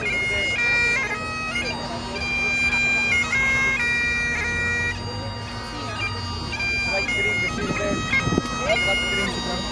Like green, this is it. Like green, this is it.